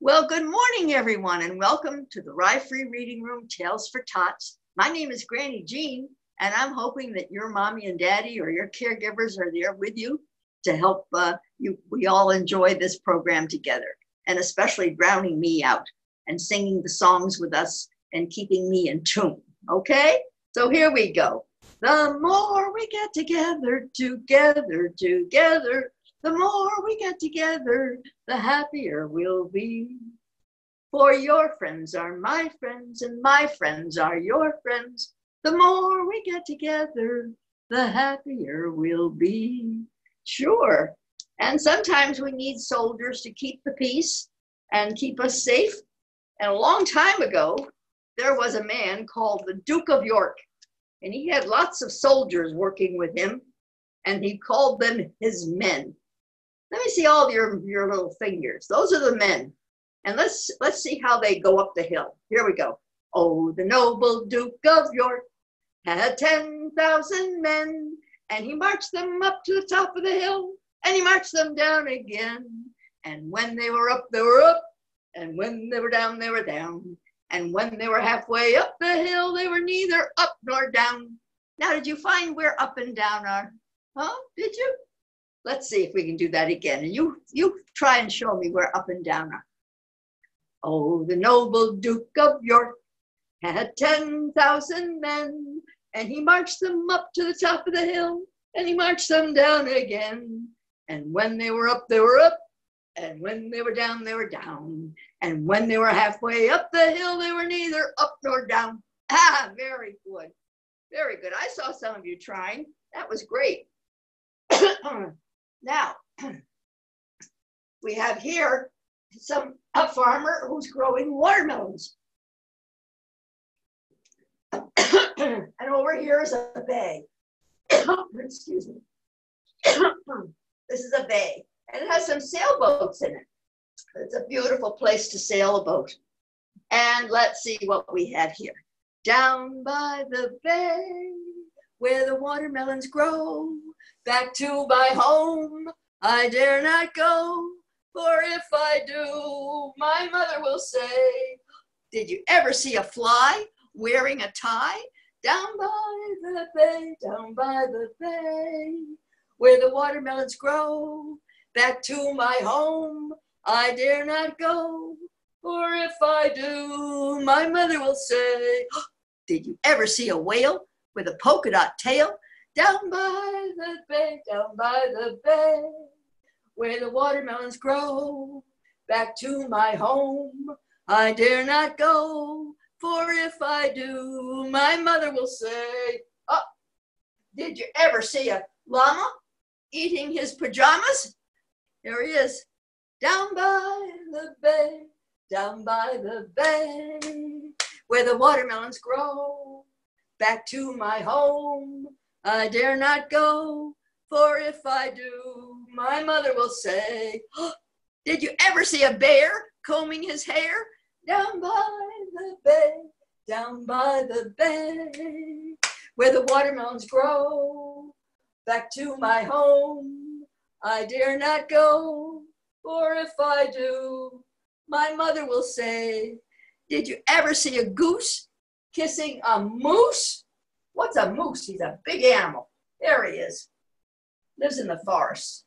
Well, good morning, everyone, and welcome to the Rye Free Reading Room Tales for Tots. My name is Granny Jean, and I'm hoping that your mommy and daddy or your caregivers are there with you to help uh, you. We all enjoy this program together, and especially drowning me out and singing the songs with us and keeping me in tune. Okay, so here we go. The more we get together, together, together, the more we get together, the happier we'll be. For your friends are my friends, and my friends are your friends. The more we get together, the happier we'll be. Sure. And sometimes we need soldiers to keep the peace and keep us safe. And a long time ago, there was a man called the Duke of York, and he had lots of soldiers working with him, and he called them his men. Let me see all your, your little fingers. Those are the men. And let's let's see how they go up the hill. Here we go. Oh, the noble Duke of York had 10,000 men, and he marched them up to the top of the hill, and he marched them down again. And when they were up, they were up, and when they were down, they were down. And when they were halfway up the hill, they were neither up nor down. Now, did you find where up and down are? Huh? Did you? Let's see if we can do that again. And you, you try and show me where up and down are. Oh, the noble Duke of York had 10,000 men, and he marched them up to the top of the hill, and he marched them down again. And when they were up, they were up, and when they were down, they were down. And when they were halfway up the hill, they were neither up nor down. Ah, very good. Very good. I saw some of you trying. That was great. Now, we have here some a farmer who's growing watermelons. and over here is a bay. Excuse me. this is a bay, and it has some sailboats in it. It's a beautiful place to sail a boat. And let's see what we have here. Down by the bay, where the watermelons grow, back to my home. I dare not go, for if I do, my mother will say, Did you ever see a fly wearing a tie? Down by the bay, down by the bay, where the watermelons grow, back to my home. I dare not go, for if I do, my mother will say, Did you ever see a whale with a polka dot tail? Down by the bay, down by the bay, where the watermelons grow. Back to my home, I dare not go, for if I do, my mother will say, Oh, did you ever see a llama eating his pajamas? Here he is, down by the bay, down by the bay, where the watermelons grow. Back to my home, I dare not go, for if I do, my mother will say, oh, Did you ever see a bear combing his hair? Down by the bay, down by the bay, where the watermelons grow. Back to my home, I dare not go, for if I do, my mother will say, Did you ever see a goose kissing a moose? What's a moose? He's a big animal. There he is. Lives in the forest.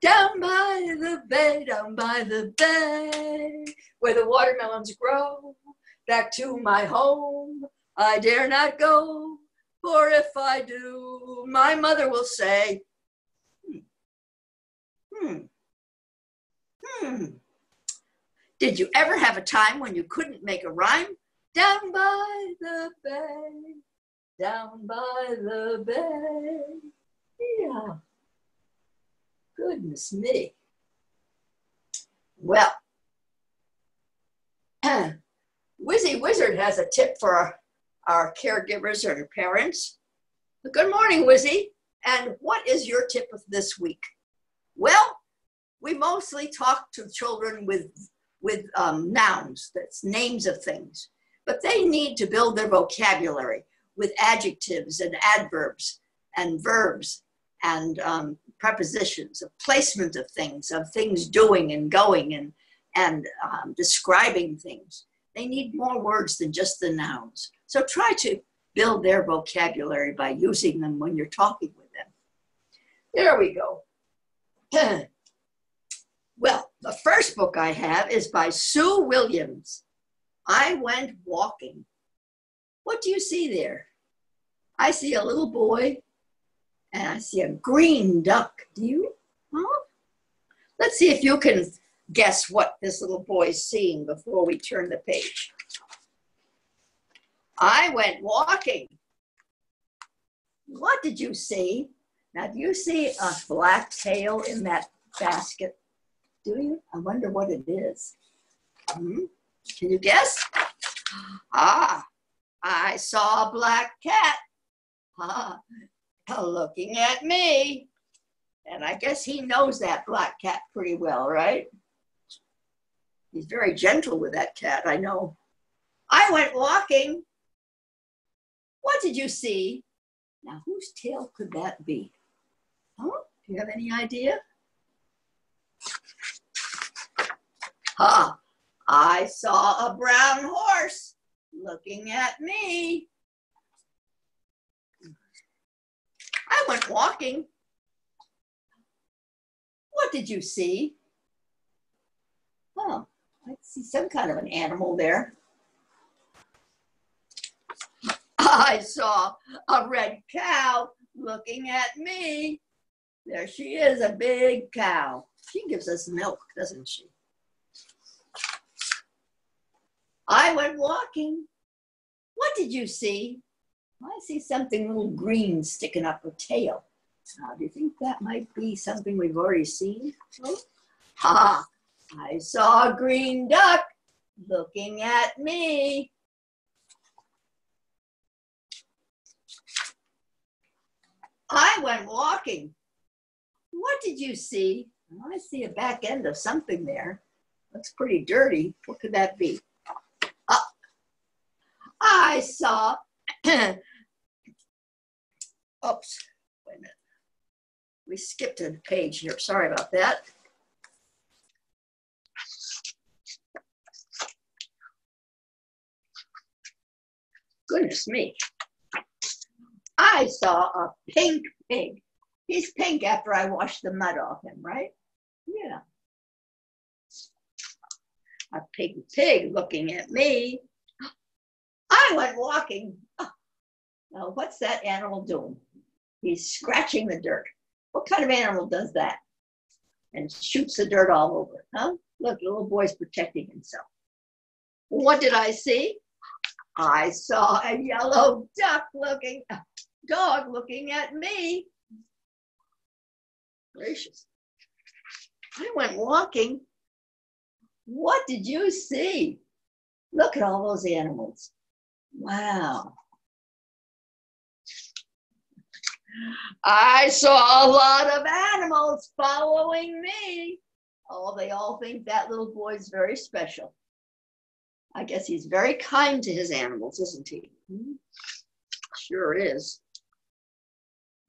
Down by the bay, down by the bay, where the watermelons grow. Back to my home, I dare not go, for if I do, my mother will say, hmm, hmm, hmm. Did you ever have a time when you couldn't make a rhyme? Down by the bay, down by the bay. Yeah. Goodness me. Well, Wizzy Wizard has a tip for our, our caregivers or parents. Good morning, Wizzy. And what is your tip of this week? Well, we mostly talk to children with, with um, nouns, that's names of things, but they need to build their vocabulary with adjectives and adverbs and verbs and um, prepositions, of placement of things, of things doing and going and and um, describing things. They need more words than just the nouns. So try to build their vocabulary by using them when you're talking with them. There we go. well, the first book I have is by Sue Williams. I went walking. What do you see there? I see a little boy and I see a green duck. Do you? Huh? Let's see if you can guess what this little boy is seeing before we turn the page. I went walking. What did you see? Now, do you see a black tail in that basket? Do you? I wonder what it is. Hmm? Can you guess? Ah, I saw a black cat. Ah, looking at me. And I guess he knows that black cat pretty well, right? He's very gentle with that cat, I know. I went walking. What did you see? Now, whose tail could that be? Oh, do you have any idea? Ha! I saw a brown horse looking at me. I went walking. What did you see? Oh, I see some kind of an animal there. I saw a red cow looking at me. There she is, a big cow. She gives us milk, doesn't she? I went walking. What did you see? I see something little green sticking up her tail. Now, do you think that might be something we've already seen? Oh. Ha! I saw a green duck looking at me. I went walking. What did you see? I see a back end of something there. Looks pretty dirty. What could that be? Uh, I saw Oops, wait a minute. We skipped a page here. Sorry about that. Goodness me. I saw a pink pig. He's pink after I washed the mud off him, right? Yeah. A pink pig looking at me. I went walking. Now, what's that animal doing? He's scratching the dirt. What kind of animal does that? And shoots the dirt all over, huh? Look, the little boy's protecting himself. What did I see? I saw a yellow duck looking, dog looking at me. Gracious. I went walking. What did you see? Look at all those animals. Wow. I saw a lot of animals following me. Oh, they all think that little boy is very special. I guess he's very kind to his animals, isn't he? Hmm? Sure is.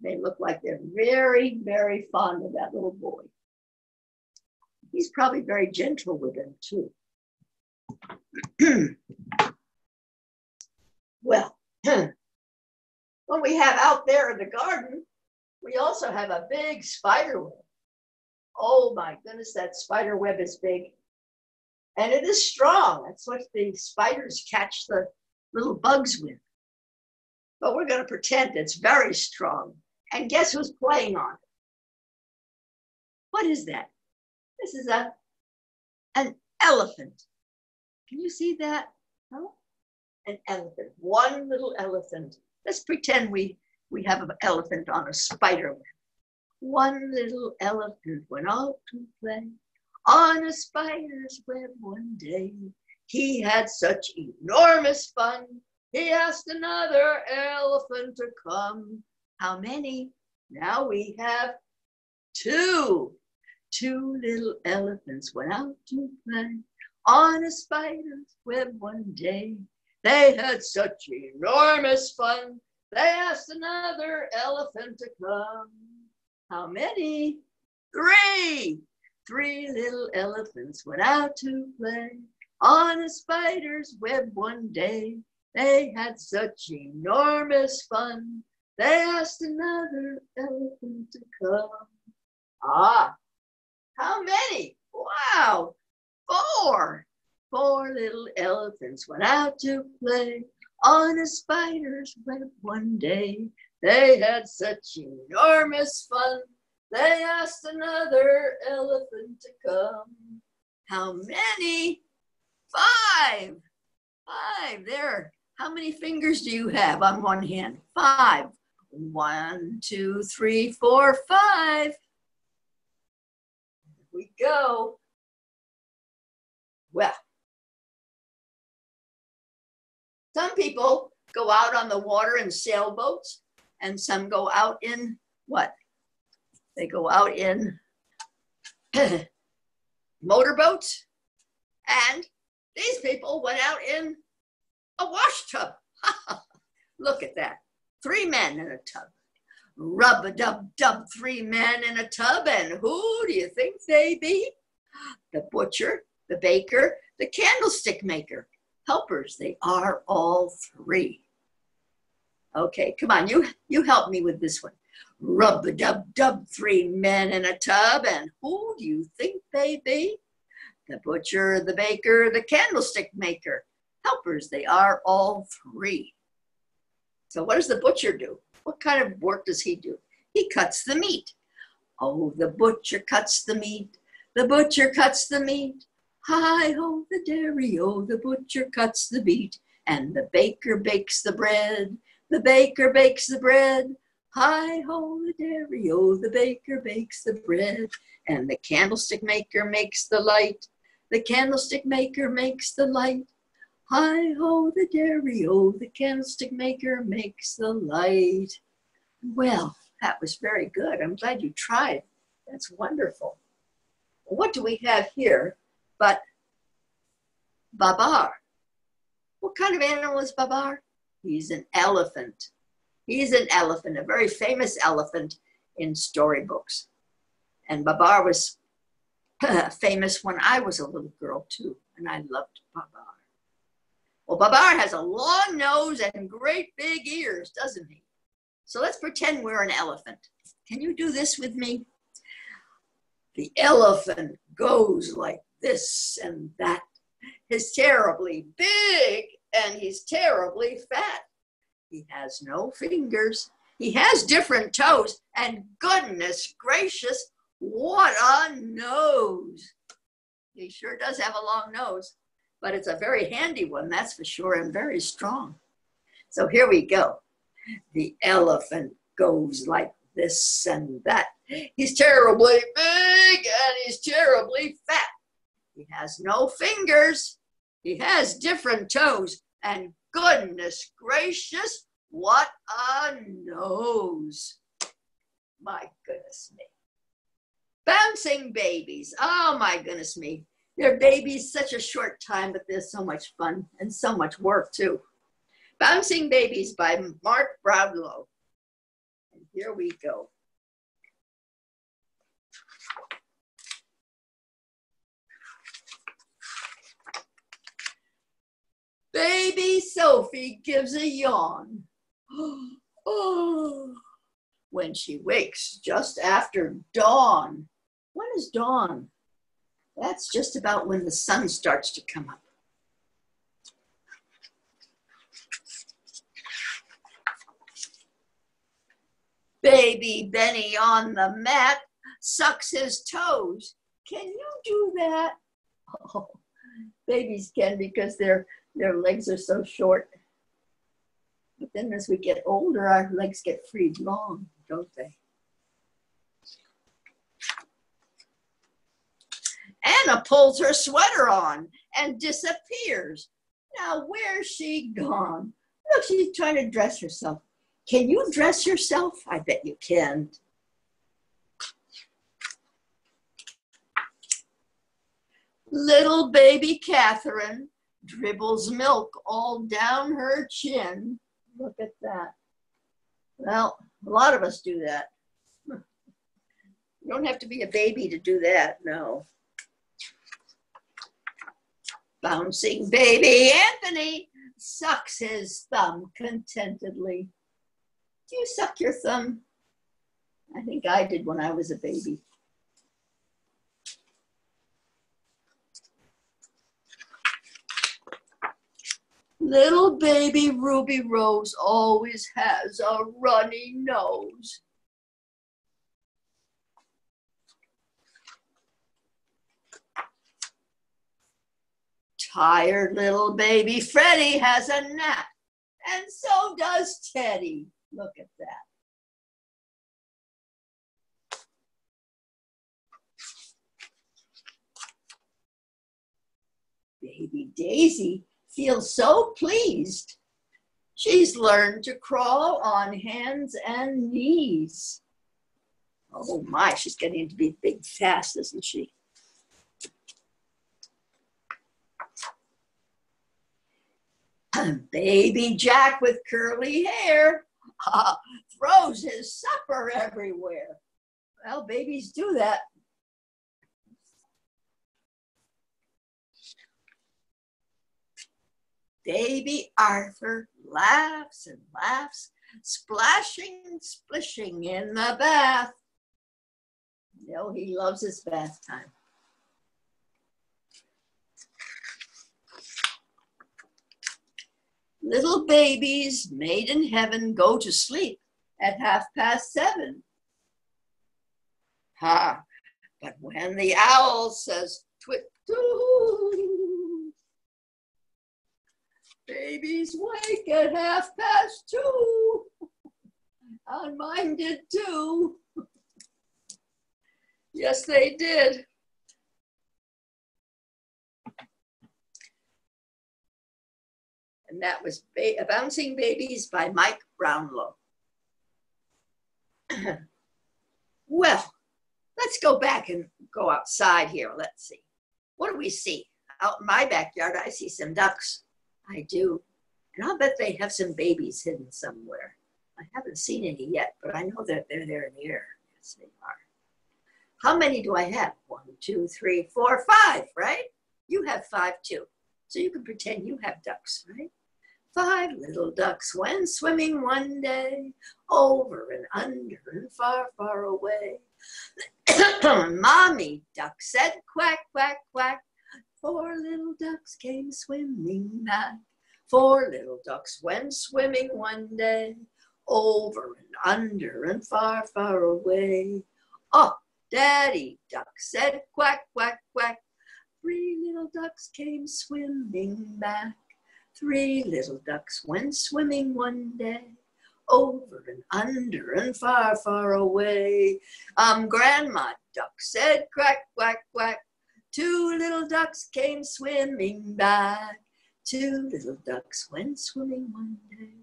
They look like they're very, very fond of that little boy. He's probably very gentle with them, too. well, what we have out there in the garden, we also have a big spider web. Oh my goodness, that spider web is big. And it is strong. That's what the spiders catch the little bugs with. But we're going to pretend it's very strong. And guess who's playing on it? What is that? This is a an elephant. Can you see that? No? An elephant. One little elephant Let's pretend we, we have an elephant on a spider web. One little elephant went out to play on a spider's web one day. He had such enormous fun. He asked another elephant to come. How many? Now we have two. Two little elephants went out to play on a spider's web one day. They had such enormous fun. They asked another elephant to come. How many? Three. three little elephants went out to play on a spider's web one day. They had such enormous fun. They asked another elephant to come. Ah, how many? Wow, four. Four little elephants went out to play on a spider's web one day. They had such enormous fun. They asked another elephant to come. How many? Five. Five. There. How many fingers do you have on one hand? Five. One, two, three, four, five. Here we go. Well, some people go out on the water in sailboats, and some go out in what? They go out in motorboats, and these people went out in a wash tub. Look at that. Three men in a tub. Rub a dub dub, three men in a tub, and who do you think they be? The butcher, the baker, the candlestick maker helpers. They are all three. Okay, come on, you, you help me with this one. Rub a dub dub, three men in a tub, and who do you think they be? The butcher, the baker, the candlestick maker. Helpers, they are all three. So, what does the butcher do? What kind of work does he do? He cuts the meat. Oh, the butcher cuts the meat. The butcher cuts the meat. Hi ho, the dairy o, the butcher cuts the meat, and the baker bakes the bread. The baker bakes the bread. Hi ho, the dairy o, the baker bakes the bread, and the candlestick maker makes the light. The candlestick maker makes the light. Hi ho, the dairy o, the candlestick maker makes the light. Well, that was very good. I'm glad you tried. That's wonderful. What do we have here? But Babar, what kind of animal is Babar? He's an elephant. He's an elephant, a very famous elephant in storybooks. And Babar was famous when I was a little girl too, and I loved Babar. Well, Babar has a long nose and great big ears, doesn't he? So let's pretend we're an elephant. Can you do this with me? The elephant goes like this and that. He's terribly big and he's terribly fat. He has no fingers. He has different toes. And goodness gracious, what a nose! He sure does have a long nose, but it's a very handy one, that's for sure, and very strong. So here we go. The elephant goes like this and that. He's terribly big and he's terribly fat. He has no fingers. He has different toes. And goodness gracious, what a nose. My goodness me. Bouncing babies. Oh my goodness me. They're babies such a short time, but they're so much fun and so much work too. Bouncing Babies by Mark Brownlow. And here we go. Baby Sophie gives a yawn. oh, when she wakes just after dawn. When is dawn? That's just about when the sun starts to come up. Baby Benny on the mat sucks his toes. Can you do that? Oh, babies can because they're their legs are so short. But then as we get older, our legs get freed long, don't they? Anna pulls her sweater on and disappears. Now, where's she gone? Look, she's trying to dress herself. Can you dress yourself? I bet you can. Little baby Catherine dribbles milk all down her chin. Look at that. Well, a lot of us do that. You don't have to be a baby to do that, no. Bouncing baby Anthony sucks his thumb contentedly. Do you suck your thumb? I think I did when I was a baby. Little baby Ruby Rose always has a runny nose. Tired little baby Freddie has a nap, and so does Teddy. Look at that. Baby Daisy feels so pleased. She's learned to crawl on hands and knees. Oh my, she's getting to be big fast, isn't she? Baby Jack with curly hair uh, throws his supper everywhere. Well, babies do that. Baby Arthur laughs and laughs, splashing and splishing in the bath. You know, he loves his bath time. Little babies made in heaven go to sleep at half past seven. Ha! But when the owl says twit doo, babies wake at half past two. And mine did too. Yes, they did. and that was ba- Bouncing Babies by Mike Brownlow. well, let's go back and go outside here. Let's see. What do we see? Out in my backyard, I see some ducks. I do. And I'll bet they have some babies hidden somewhere. I haven't seen any yet, but I know that they're there in the air. Yes, they are. How many do I have? One, two, three, four, five, right? You have five too. So you can pretend you have ducks, right? Five little ducks went swimming one day over and under and far, far away. Mommy duck said quack, quack, quack. Four little ducks came swimming back. Four little ducks went swimming one day over and under and far, far away. Oh, Daddy duck said quack, quack, quack. Three little ducks came swimming back. Three little ducks went swimming one day over and under and far, far away. Um, Grandma Duck said quack, quack, quack. Two little ducks came swimming back. Two little ducks went swimming one day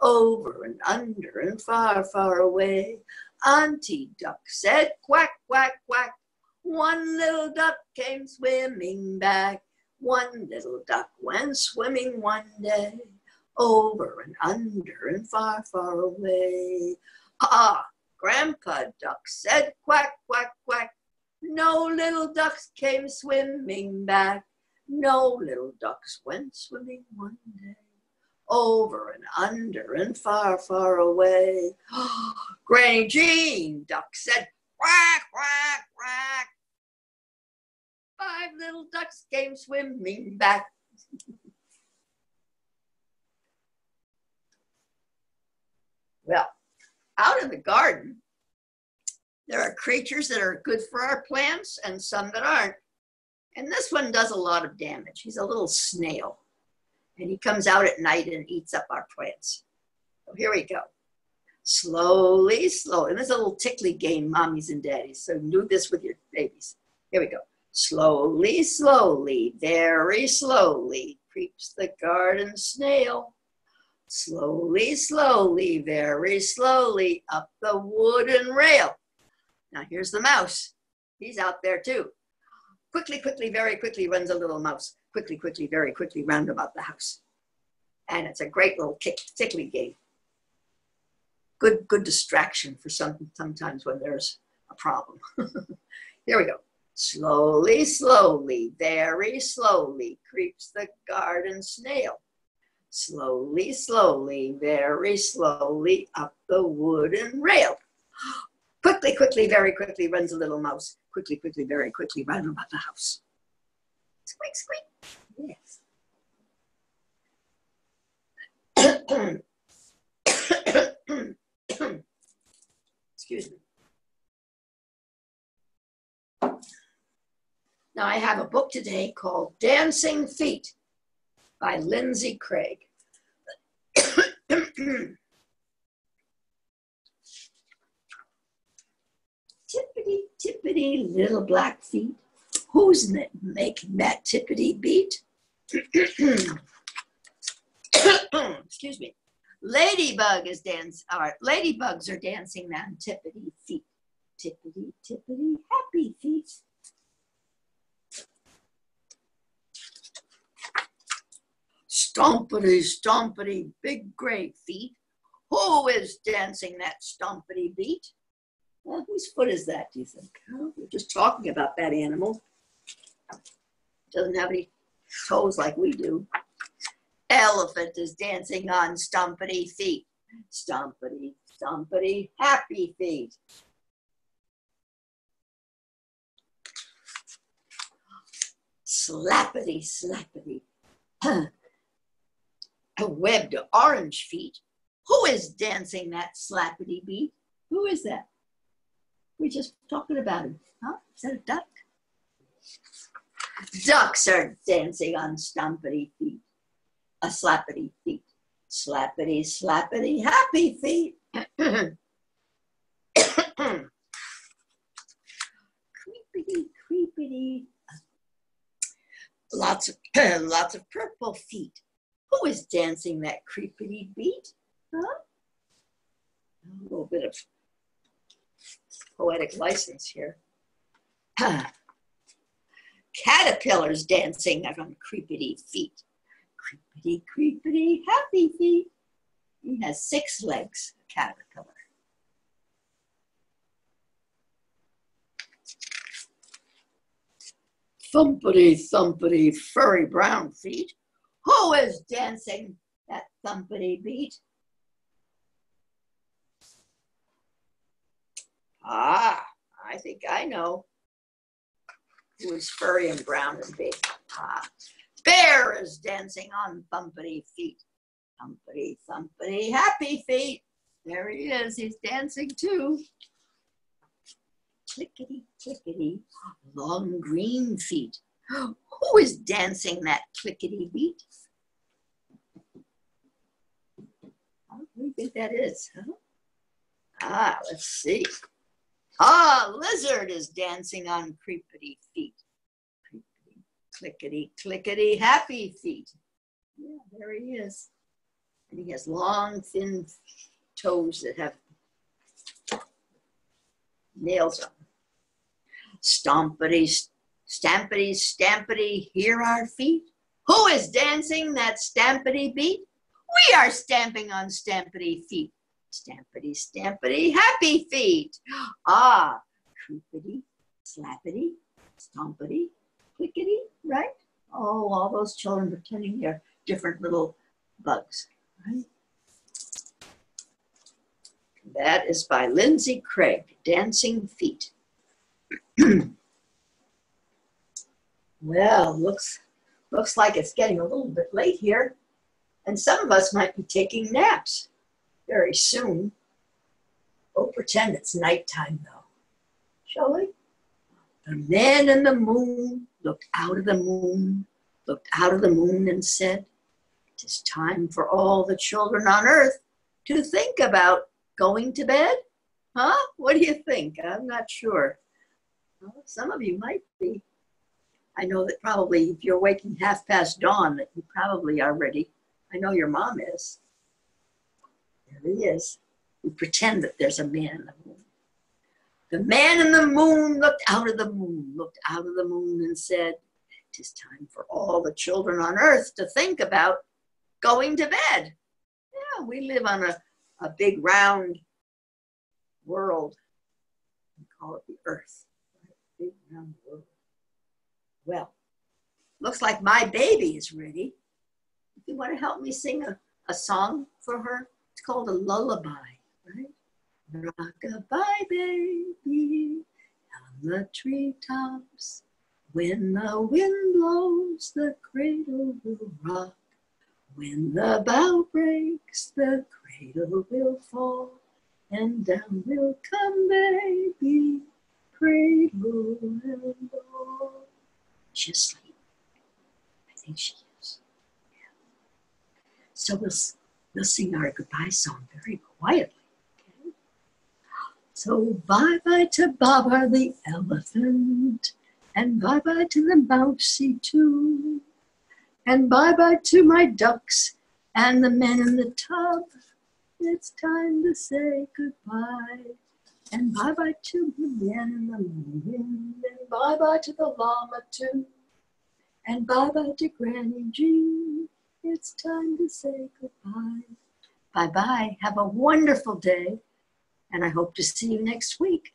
over and under and far, far away. Auntie Duck said quack, quack, quack. One little duck came swimming back. One little duck went swimming one day over and under and far, far away. Ah, Grandpa Duck said quack, quack, quack. No little ducks came swimming back. No little ducks went swimming one day over and under and far, far away. Granny Jean Duck said quack, quack, quack five little ducks came swimming back. well, out in the garden, there are creatures that are good for our plants and some that aren't. And this one does a lot of damage. He's a little snail. And he comes out at night and eats up our plants. So here we go. Slowly, slowly. And this is a little tickly game, mommies and daddies. So do this with your babies. Here we go. Slowly, slowly, very slowly creeps the garden snail. Slowly, slowly, very slowly up the wooden rail. Now here's the mouse. He's out there too. Quickly, quickly, very quickly runs a little mouse. Quickly, quickly, very quickly round about the house. And it's a great little kick, tickly game. Good, good distraction for some sometimes when there's a problem. Here we go. Slowly, slowly, very slowly creeps the garden snail. Slowly, slowly, very slowly up the wooden rail. Quickly, quickly, very quickly runs a little mouse. Quickly, quickly, very quickly run about the house. Squeak, squeak. Yes. Excuse me. Now, I have a book today called Dancing Feet by Lindsey Craig. tippity tippity little black feet. Who's making that tippity beat? Excuse me. Ladybug is dance. Or ladybugs are dancing on tippity feet. Tippity tippity happy feet. stompity, stompity, big gray feet. Who is dancing that stompity beat? Well, whose foot is that, do you think? We're just talking about that animal. Doesn't have any toes like we do. Elephant is dancing on stompity feet. Stompity, stompity, happy feet. Slappity, slappity. A webbed orange feet. Who is dancing that slappity beat? Who is that? We're just talking about him. Huh? Is that a duck? Ducks are dancing on stumpity feet, a slappity feet. Slappity, slappity, happy feet. creepity, creepity. Lots of lots of purple feet. Who is dancing that creepity beat? Huh? A little bit of poetic license here. Caterpillars dancing on creepity feet. Creepity, creepity, happy feet. He has six legs, a caterpillar. Thumpity, thumpity, furry brown feet. Who is dancing that thumpity beat? Ah, I think I know He was furry and brown and big. Ah, bear is dancing on thumpity feet. Thumpity, thumpity, happy feet. There he is, he's dancing too. Clickety, clickety, long green feet. Who is dancing that clickety beat? What do you think that is? Huh? Ah, let's see. Ah, lizard is dancing on creepity feet. Creepity, clickety, clickety, happy feet. Yeah, there he is. And he has long, thin toes that have nails on. Stompity, Stampity, stampity, hear our feet. Who is dancing that stampity beat? We are stamping on stampity feet. Stampity, stampity, happy feet. Ah, creepity, slappity, stompity, clickety, right? Oh, all those children pretending they're different little bugs, right? That is by Lindsey Craig, Dancing Feet. Well, looks looks like it's getting a little bit late here, and some of us might be taking naps very soon. We'll pretend it's nighttime though, shall we? The man in the moon looked out of the moon, looked out of the moon and said, It is time for all the children on earth to think about going to bed. Huh? What do you think? I'm not sure. Well, some of you might be. I know that probably if you're waking half past dawn, that you probably are ready. I know your mom is. Is. We pretend that there's a man in the moon. The man in the moon looked out of the moon, looked out of the moon and said, It is time for all the children on earth to think about going to bed. Yeah, we live on a, a big round world. We call it the earth. Big round world. Well, looks like my baby is ready. If you want to help me sing a, a song for her, it's called a lullaby, right? Rock-a-bye, baby, on the treetops. When the wind blows, the cradle will rock. When the bough breaks, the cradle will fall, and down will come baby, cradle and all. She's asleep. I think she is. Yeah. So we'll, we'll sing our goodbye song very quietly. Okay? So bye bye to Babar the elephant, and bye bye to the mousey too, and bye bye to my ducks and the men in the tub. It's time to say goodbye. And bye bye to the man in the moon, and bye bye to the llama too, and bye bye to Granny G. It's time to say goodbye. Bye bye. Have a wonderful day, and I hope to see you next week.